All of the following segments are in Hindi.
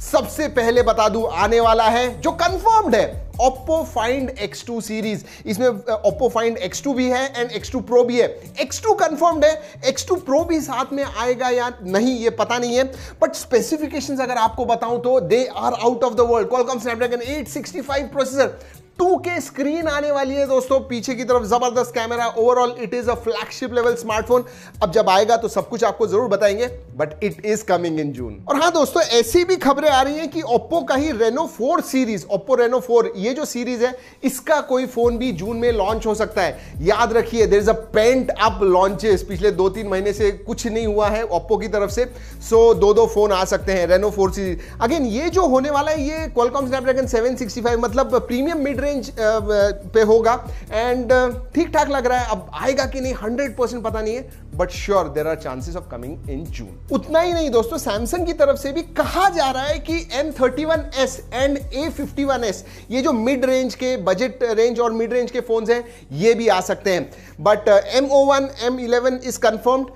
सबसे पहले बता दूँ आने वाला है, जो कंफर्म्ड है, Oppo Find X2 सीरीज़ इसमें Oppo Find X2 भी है एंड X2 Pro भी है। X2 कंफर्म्ड है X2 Pro भी साथ में आएगा या नहीं, ये पता नहीं है। बट स्पेसिफिकेशंस अगर आपको बताऊँ तो they are out of the world Qualcomm Snapdragon 865 processor 2K screen आने वाली है दोस्तों। पीछे की तरफ़ ज़बरदस्त camera overall it is a flagship level smartphone अब जब आएगा तो सब कुछ आपको ज़रूर बताएँगे but it is coming in June और हाँ दोस्तों ऐसी भी खबरें आ रही हैं कि ओप्पो का ही रेनो 4 सीरीज़ ओप्पो रेनो 4 ये जो सीरीज़ है इसका कोई फ़ोन भी जून में लॉन्च हो सकता है। याद रखिए there is a pent up launches पिछले दो तीन महीने से कुछ नहीं हुआ है ओप्पो की तरफ़ से। सो so, दो दो फ़ोन आ सकते हैं रेनो फोर सीरीज़ अगेन ये जो होने वाला है ये क्वालकॉम स्नैपड्रैगन 765 मतलब प्रीमियम मिड रेंज पे होगा। एंड ठीक ठाक लग रहा है। अब आएगा कि नहीं हंड्रेड परसेंट पता नहीं है। But sure there are chances of coming in June उतना ही नहीं दोस्तों सैमसंग की तरफ़ से भी कहा जा रहा है कि M thirty one S and A fifty one S ये जो मिड रेंज के बजट रेंज और मिड रेंज के फ़ोन हैं, ये भी आ सकते हैं। But M O one M eleven is confirmed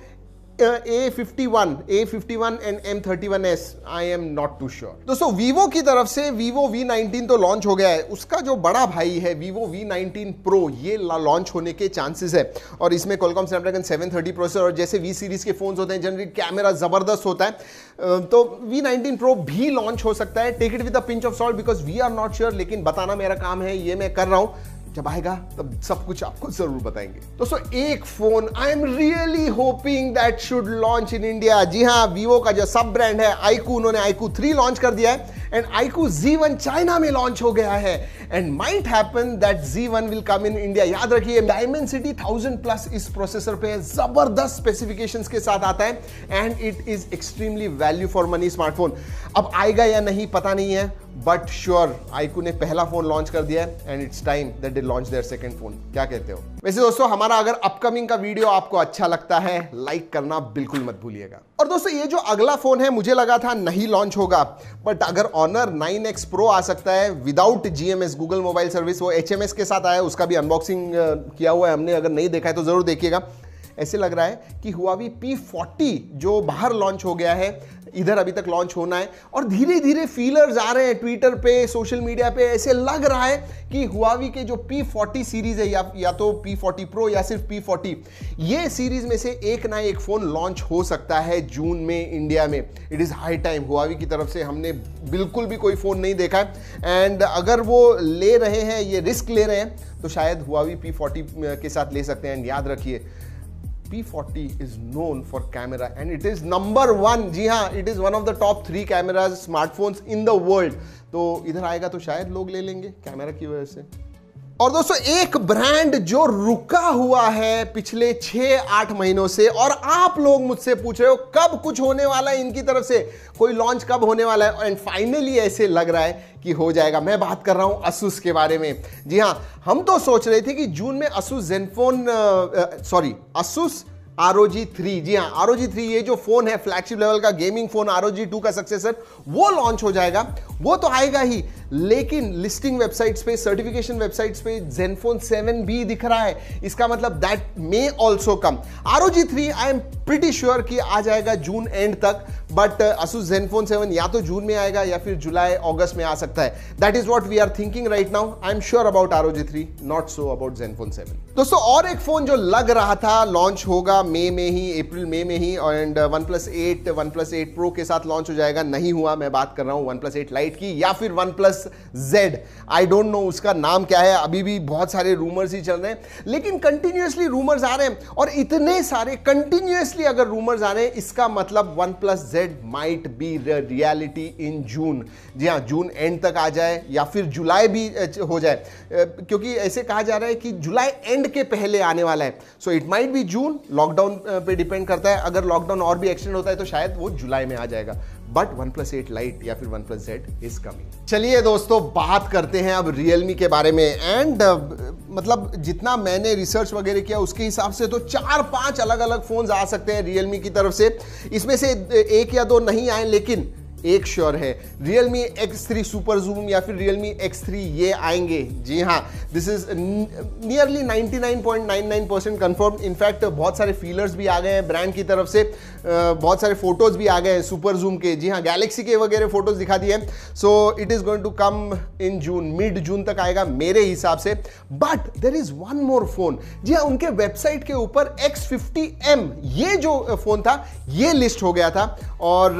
A fifty one A fifty one and M thirty one S I'm not too sure दोस्तों वीवो की तरफ़ से वीवो वी नाइनटीन तो लॉन्च हो गया है। उसका जो बड़ा भाई है वीवो वी नाइनटीन प्रो ये लॉन्च होने के चांसेस है। और इसमें Qualcomm Snapdragon seven thirty processor और जैसे वी सीरीज़ के फ़ोन होते हैं जनरली कैमरा ज़बरदस्त होता है। तो वी नाइनटीन प्रो भी लॉन्च हो सकता है। Take it with a pinch of salt because we are not sure लेकिन बताना मेरा काम है, ये मैं कर रहा हूँ। जब आएगा, तब सब कुछ आपको ज़रूर बताएँगे। दोस्तों, एक phone I am really hoping that should launch in India जी हाँ वीवो का जो सब ब्रांड है आईकू उन्होंने आईकू थ्री लॉन्च कर दिया है। एंड आईकू वन चाइना में लॉन्च हो गया है. And might happen that G one will come in India याद रखिए डायमंड सिटी थाउज़ेंड प्लस इस प्रोसेसर पे ज़बरदस्त स्पेसिफिकेशन के साथ आता है. And it is extremely value for money smartphone अब आएगा या नहीं, पता नहीं है बट श्योर आईकू ने पहला फ़ोन लॉन्च कर दिया है and it's time that they launch their second phone क्या कहते हो? वैसे दोस्तों, हमारा अगर अपकमिंग का वीडियो आपको अच्छा लगता है लाइक करना बिल्कुल मत भूलिएगा. और दोस्तों, ये जो अगला फ़ोन है, मुझे लगा था नहीं लॉन्च होगा। बट अगर ऑनर 9X Pro आ सकता है without GMS Google mobile service वो एचएमएस के साथ आया उसका भी अनबॉक्सिंग किया हुआ है हमने। अगर नहीं देखा है तो ज़रूर देखिएगा। ऐसे लग रहा है कि हुआवी P40 जो बाहर लॉन्च हो गया है, इधर अभी तक लॉन्च होना है, और धीरे धीरे फीलर्स आ रहे हैं ट्विटर पे सोशल मीडिया पे, ऐसे लग रहा है कि हुआवी के जो P40 सीरीज़ है, या या तो P40 Pro या सिर्फ़ P40, ये सीरीज़ में से एक ना एक फ़ोन लॉन्च हो सकता है जून में इंडिया में। It is high time Huawei की तरफ़ से हमने बिल्कुल भी कोई फ़ोन नहीं देखा है। एंड अगर वो ले रहे हैं, ये रिस्क ले रहे हैं तो शायद हुआवी P40 के साथ ले सकते हैं। एंड याद रखिए P40 is known for camera and it is number one जी हाँ it is one of the top three cameras smartphones in the world तो इधर आएगा तो शायद लोग ले लेंगे कैमरा की वजह से और दोस्तों, एक ब्रांड जो रुका हुआ है पिछले छह आठ महीनों से, और आप लोग मुझसे पूछ रहे हो, कब कुछ होने वाला है इनकी तरफ़ से? कोई लॉन्च कब होने वाला है? एंड फाइनली ऐसे लग रहा है कि हो जाएगा। मैं बात कर रहा हूँ असूस के बारे में। जी हाँ हम तो सोच रहे थे कि जून में Asus Zenfone sorry Asus R O G three जी हाँ आर ओ जी थ्री ये जो फ़ोन है फ्लैगशिप लेवल का gaming phone R O G two का सक्सेसर वो लॉन्च हो जाएगा। वो तो आएगा ही। लेकिन लिस्टिंग वेबसाइट्स पे सर्टिफिकेशन वेबसाइट्स पे जेनफोन 7 भी दिख रहा है। इसका मतलब that may also come R O G three I am pretty sure कि आ जाएगा जून एंड तक। बट असूस जेनफोन 7 या तो जून में आएगा या फिर जुलाई अगस्त में आ सकता है। That is what we are thinking right now I am sure about R O G three not so about Zenfone 7 दोस्तों, और एक फ़ोन जो लग रहा था लॉन्च होगा मे में ही अप्रैल मे में ही and OnePlus eight OnePlus eight Pro के साथ लॉन्च हो जाएगा। नहीं हुआ, मैं बात कर रहा हूँ वन प्लस एट लाइट की या फिर OnePlus Z I don't know उसका नाम क्या है, अभी भी बहुत सारे रूमर्स ही चल रहे हैं। लेकिन कंटिन्यूसली रूमर्स आ रहे हैं और इतने सारे कंटिन्यूसली अगर रूमर्स आ रहे हैं, इसका मतलब OnePlus Z might be reality in June जी हाँ जून एंड तक आ जाए या फिर जुलाई भी हो जाए। क्योंकि ऐसे कहा जा रहा है कि जुलाई एंड के पहले आने वाला है। So it might be June lockdown पे डिपेंड करता है। अगर लॉकडाउन और भी एक्सटेंड होता है तो शायद वो जुलाई में आ जाएगा। But one plus eight lite या फिर one plus Z is coming चलिए दोस्तों बात करते हैं अब रियलमी के बारे में। एंड uh, मतलब जितना मैंने रिसर्च वगैरह किया उसके हिसाब से तो चार पाँच अलग अलग फ़ोन आ सकते हैं रियलमी की तरफ़ से। इसमें से एक या दो नहीं आए लेकिन एक श्योर है। Realme X three super zoom या फिर रियलमी एक्स थ्री ये आएँगे। जी हाँ this is nearly 99.99 percent confirm in fact बहुत सारे फीलर्स भी आ गए हैं ब्रांड की तरफ़ से। बहुत सारे फ़ोटोज़ भी आ गए हैं सुपर जूम के। जी हाँ गैलेक्सी के वगैरह फ़ोटोज़ दिखा दिए so it is going to come in June mid June तक आएगा मेरे हिसाब से। But there is one more phone जी हाँ उनके वेबसाइट के ऊपर X50M ये जो फ़ोन था, ये लिस्ट हो गया था। और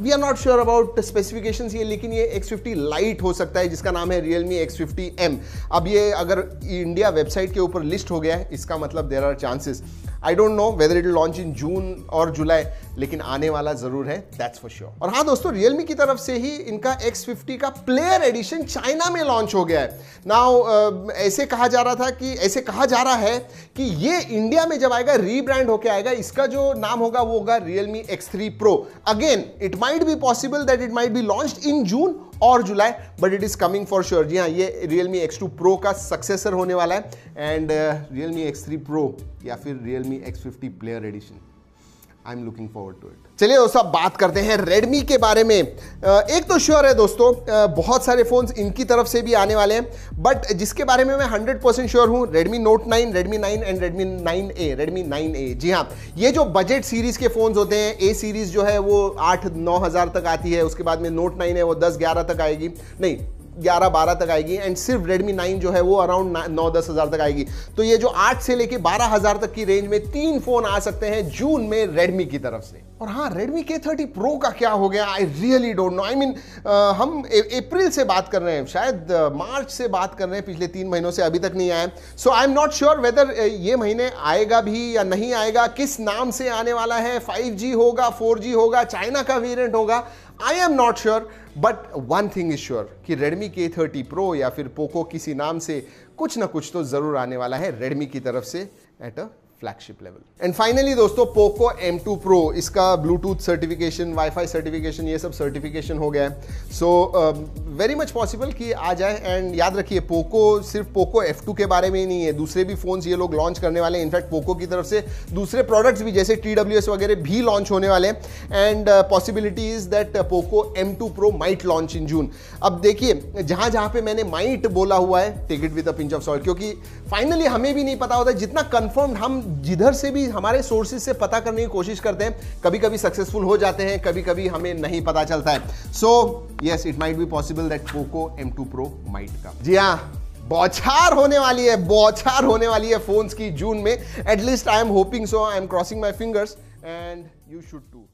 we are not sure about specification ये, लेकिन ये X50 लाइट हो सकता है, जिसका नाम है रियलमी एक्स फिफ्टी एम अब ये अगर इंडिया वेबसाइट के ऊपर लिस्ट हो गया है, इसका मतलब there are chances I don't know whether it launch in June और जुलाई लेकिन आने वाला ज़रूर है दैट्स फॉर श्योर और हाँ दोस्तों रियलमी की तरफ़ से ही इनका X50 का प्लेयर एडिशन चाइना में लॉन्च हो गया है। नाउ ऐसे कहा जा रहा था कि, ऐसे कहा जा रहा है कि ये इंडिया में जब आएगा रीब्रांड होकर आएगा, इसका जो नाम होगा, वो होगा Realme X three Pro again it might be possible that it might be launch in June और जुलाई but it is coming for sure जी हाँ ये रियलमी एक्स टू प्रो का सक्सेसर होने वाला है and Realme X three Pro या फिर Realme X fifty player edition I am looking forward to it चलिए दोस्तों अब बात करते हैं रेडमी के बारे में। एक तो श्योर है दोस्तों बहुत सारे फोन्स इनकी तरफ़ से भी आने वाले हैं बट जिसके बारे में मैं 100 परसेंट श्योर हूँ Redmi Note 9 Redmi 9 and Redmi 9a Redmi 9a जी हाँ ये जो बजट सीरीज़ के फोन्स होते हैं ए सीरीज़ जो है वो आठ नौ हज़ार तक आती है, उसके बाद में नोट नाइन है वो दस ग्यारह तक आएगी। नहीं ग्यारह बारह तक आएगी एंड सिर्फ़ रेडमी नाइन जो है वो अराउंड नौ दस हज़ार तक आएगी। तो ये जो आठ से लेके बारह हज़ार तक की रेंज में तीन फ़ोन आ सकते हैं जून में रेडमी की तरफ़ से। और हाँ रेडमी के थर्टी प्रो का क्या हो गया? I really don't know I mean हम अप्रैल से बात कर रहे हैं, शायद मार्च से बात कर रहे हैं, पिछले तीन महीनों से अभी तक नहीं आया। So I am not sure whether ये महीने आएगा भी या नहीं आएगा, किस नाम से आने वाला है? 5G होगा 4G होगा चाइना का वेरिएंट होगा। I am not sure but one thing is sure कि के थर्टी प्रो या फिर पोको किसी नाम से कुछ ना कुछ तो ज़रूर आने वाला है रेडमी की तरफ़ से at a flagship level and finally दोस्तों पोको M2 Pro, इसका ब्लूटूथ सर्टिफिकेशन वाईफाई सर्टिफिकेशन ये सब सर्टिफिकेशन हो गया है. सो वेरी मच पॉसिबल कि आ जाए एंड याद रखिए पोको सिर्फ़ पोको F2 के बारे में ही नहीं है। दूसरे भी फोन्स ये लोग लॉन्च करने वाले हैं। इनफैक्ट पोको की तरफ़ से दूसरे प्रोडक्ट्स भी जैसे TWS वगैरह भी लॉन्च होने वाले हैं। And possibility is that Poco M2 Pro might launch in June अब देखिए, जहाँ जहाँ पे मैंने माइट बोला हुआ है take it with a pinch of salt क्योंकि फाइनली हमें भी नहीं पता होता, जितना कंफर्म हम जिधर से भी हमारे सोर्सेज से पता करने की कोशिश करते हैं कभी कभी सक्सेसफुल हो जाते हैं कभी कभी हमें नहीं पता चलता है। So yes it might be possible that Poco M two Pro might का। जी हाँ बौछार होने वाली है, बौछार होने वाली है फोन्स की जून में। At least I am hoping so I am crossing my fingers and you should too